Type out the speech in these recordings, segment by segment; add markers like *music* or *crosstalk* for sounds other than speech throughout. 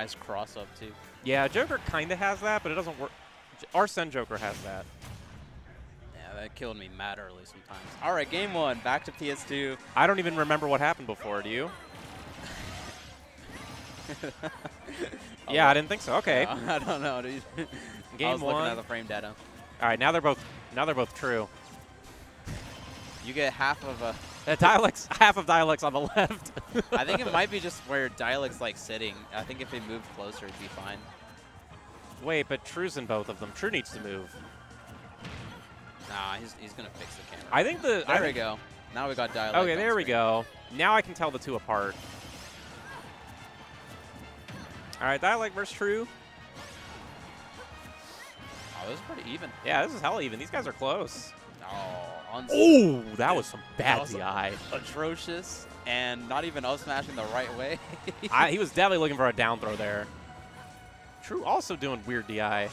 Nice cross up too. Yeah, Joker kind of has that, but it doesn't work. J- Arsene Joker has that. Yeah, that killed me mad early sometimes. All right, game one. Back to PS2. I don't even remember what happened before. Do you? *laughs* yeah, I didn't think so. Okay. *laughs* I don't know, dude. I Game was looking one. at the frame data. All right, now they're both now they're both true. You get half of a. Uh, Dialekts, *laughs* half of Dialekts on the *laughs* left. I think it might be just where Dialekt's like sitting. I think if they moved closer, it'd be fine. Wait, but Tru's in both of them. Tru needs to move. Nah, he's, he's gonna fix the camera. I think the. I there we think- go. Now we got Dialekt. Okay, there we go. Now I can tell the two apart. All right, Dialekt versus Tru. Oh, this is pretty even. Yeah, this is hell even. These guys are close. Oh, uns- Oh, that was some bad DI. atrocious, and not even up smashing the right way. *laughs* I, he was definitely looking for a down throw there. Tru also doing weird DI. I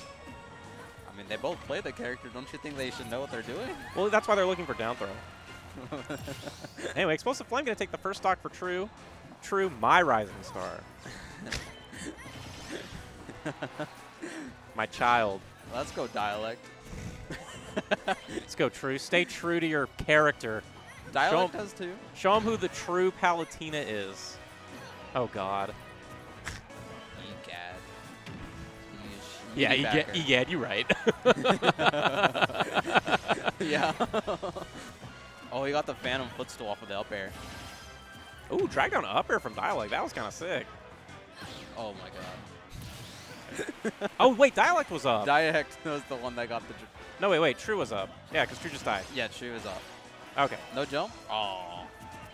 mean, they both play the character. Don't you think they should know what they're doing? Well, that's why they're looking for down throw. *laughs* Anyway, Explosive Flame going to take the first stock for Tru. Tru, my rising star. *laughs* my child. Let's go Dialekt. Let's go, Tru. Stay true to your character. Dialekt Show 'em- does too. Show him who the true Palutena is. Oh, God. Egad. Yeah, Egad, Egad you're right. *laughs* yeah. *laughs* oh, he got the Phantom footstool off of the up air. Ooh, drag down up air from Dialekt. That was kind of sick. Oh my god. *laughs* Oh, wait, Dialekt was up. Dialekt was the one that got the. No, wait, wait. Tru was up. Yeah, because Tru just died. Yeah, Tru is up. Okay. No jump? Oh.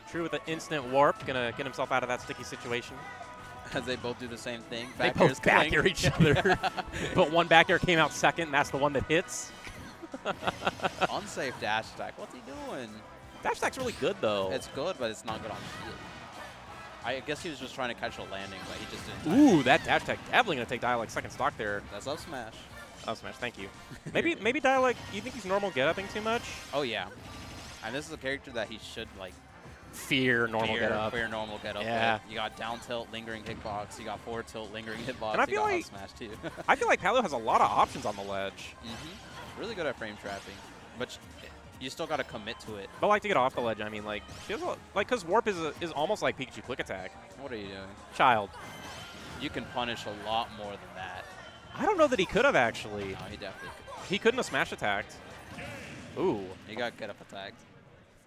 Tru with an instant warp. Going to get himself out of that sticky situation. As *laughs* they both do the same thing. They both back air each *laughs* other. but one back air came out second, and that's the one that hits. *laughs* Unsafe dash attack. What's he doing? Dash attack's really good, though. It's good, but it's not good on shield. I guess he was just trying to catch a landing, but he just didn't. Ooh, that dash attack definitely going to take Dialekt second stock there. That's up smash. Oh, smash, thank you. *laughs* Maybe maybe Dialekt, you think he's normal get-upping too much? Oh yeah. And this is a character that he should like Fear normal fear, get-up. fear normal get up. Yeah. with. You got down tilt, lingering hitbox. You got forward tilt, lingering hitbox. And I feel like- smash too. *laughs* I feel like Palu has a lot of options on the ledge. hmm Really good at frame trapping, but you still got to commit to it. But like to get off the ledge, I mean, like she has a, like because warp is a, is almost like Pikachu quick attack. What are you doing? Child, You can punish a lot more than that. I don't know that he could have actually. No, he definitely could. He couldn't have smash attacked. Ooh, He got get up attacked.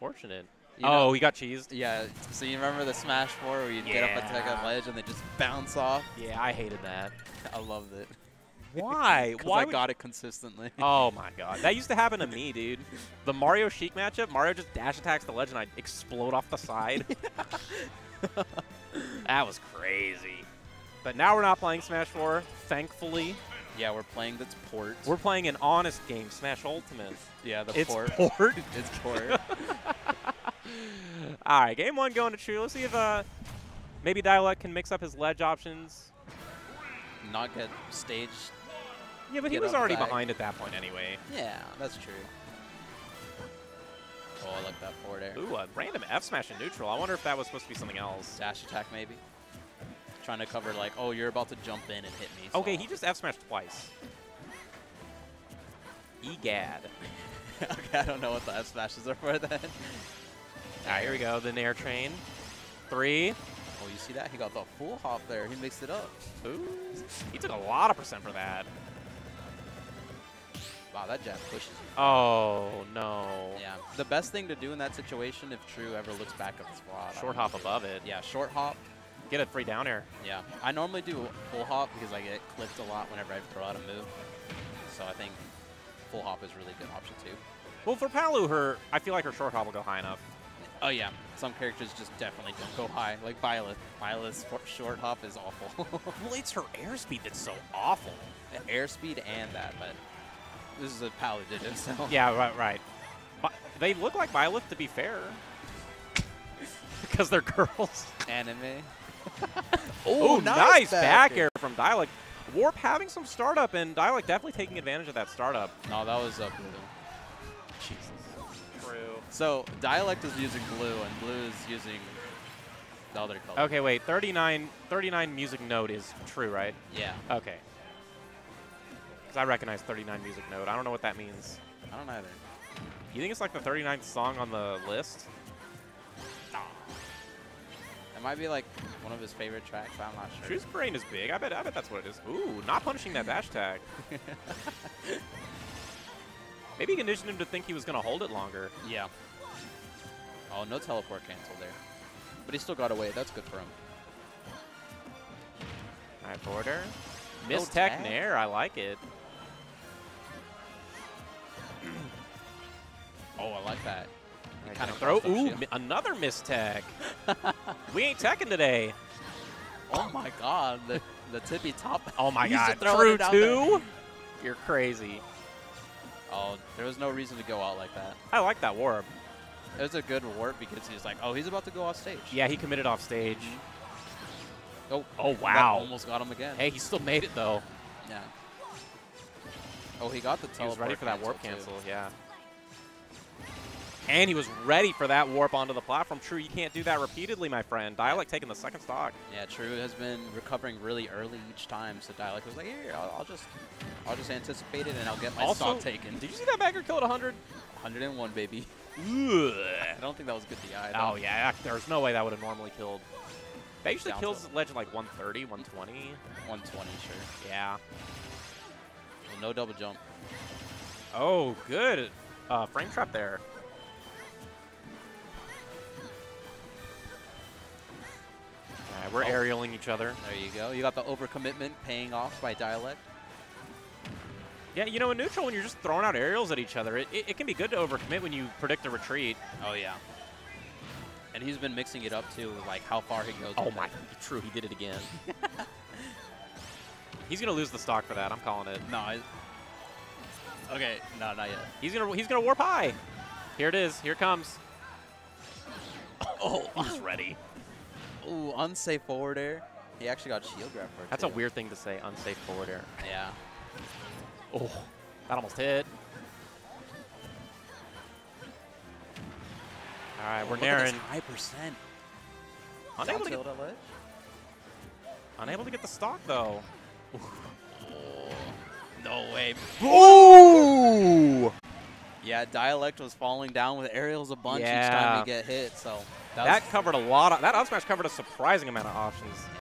fortunate. You oh, know- he got cheesed. Yeah, so you remember the Smash 4 where you get up attack Yeah. a ledge and they just bounce off? Yeah, I hated that. I loved it. *laughs* Why? *laughs* Because Why? I got it consistently. *laughs* Oh my god, that used to happen to me, dude. The Mario Sheik matchup, Mario just dash attacks the ledge and I explode off the side. that was crazy. But now we're not playing Smash 4, thankfully. yeah, we're playing this port. We're playing an honest game, Smash Ultimate. yeah, the It's port. port. *laughs* it's port. *laughs* All right, game one going to Tru. Let's see if uh, maybe Dialekt can mix up his ledge options. Not get staged. Yeah, but he was already back. behind at that point anyway. Yeah, that's true. Oh, I like that forward air. Ooh, a random F smash in neutral. I wonder if that was supposed to be something else. Dash attack maybe. Trying to cover like, oh, you're about to jump in and hit me. so- Okay, he just F smashed twice. Egad. *laughs* okay, I don't know what the F smashes are for then. All right, here we go. The Nair Train. Three. Oh, you see that? He got the full hop there. He mixed it up. Ooh. He took a lot of percent for that. Wow, that jab pushes you. Oh, no. Yeah. The best thing to do in that situation, if Tru ever looks back at the squad. Short hop above it. Yeah, short hop. Get a free down air. Yeah. I normally do full hop because I get clipped a lot whenever I throw out a move. So I think full hop is a really good option too. Well, for Palu, her I feel like her short hop will go high enough. Oh yeah, some characters just definitely don't go high, like. Byleth's for- short hop is awful. *laughs* Well, it's her airspeed that's so awful. Airspeed and that, but this is a Palu did it, so. *laughs* Yeah, right, right. But they look like Byleth, to be fair. *laughs* because they're girls. Anime. *laughs* Oh, nice, back air from Dialekt. Warp having some startup, and Dialekt definitely taking advantage of that startup. No, that was uh, blue. Jesus. Tru. So Dialekt is using blue, and blue is using The other color. Okay, wait. 39, 39 music note is true, right? Yeah. Okay. Because I recognize 39 music note. I don't know what that means. I don't either. You think it's like the 39th song on the list? It might be like one of his favorite tracks, I'm not sure. Tru's brain is big. I bet. I bet that's what it is. Ooh, not punishing that dash tag. *laughs* Maybe he conditioned him to think he was gonna hold it longer. Yeah. Oh, no teleport cancel there. But he still got away. That's good for him. All right, border. No Miss Tech tag. Nair. I like it. *clears throat* Oh, I like that. He kinda throw. Ooh, another miss tech. *laughs* we ain't teching today. Oh my god, the, the tippy top. *laughs* Oh my god. Tru two. You're crazy. Oh, there was no reason to go out like that. I like that warp. It was a good warp because he's like, oh, he's about to go off stage. Yeah, he committed off stage. Mm-hmm. Oh, Oh wow. almost got him again. Hey, he still made it though. Yeah. Oh, he got the teleport. He was ready for that warp too. cancel. Yeah. And he was ready for that warp onto the platform. Tru, you can't do that repeatedly, my friend. Dialekt taking the second stock. Yeah, Tru has been recovering really early each time, so Dialekt was like, here, I'll, I'll just, I'll just anticipate it and I'll get my also, stock taken. did you see that bagger kill at 100? 101, baby. Ugh. I don't think that was good DI. though. Oh yeah, there's no way that would have normally killed. That usually Down kills. Legend like 130, 120. 120, sure. Yeah. Well, no double jump. Oh, good. Uh, frame trap there. All right, we're Oh. aerialing each other. There you go. You got the overcommitment paying off by Dialekt. Yeah, you know, in neutral, when you're just throwing out aerials at each other, it, it, it can be good to overcommit when you predict a retreat. Oh, yeah. And he's been mixing it up, too, like how far he goes. Oh my, it. Tru, he did it again. *laughs* he's gonna lose the stock for that. I'm calling it. No, I, Okay, no, not yet. He's gonna he's gonna warp high. Here it is. Here it comes. Oh, He's ready. Ooh, unsafe forward air. He actually got shield grab for. That's a weird thing to say. Unsafe forward air. Yeah. Oh, that almost hit. All right, we're nearing. High percent. Unable to, get, ledge. unable to get the stock though. *laughs* Oh, no way. Ooh! Yeah, Dialekt was falling down with aerials a bunch each time he get hit, so that, That covered a lot of. That up smash covered a surprising amount of options.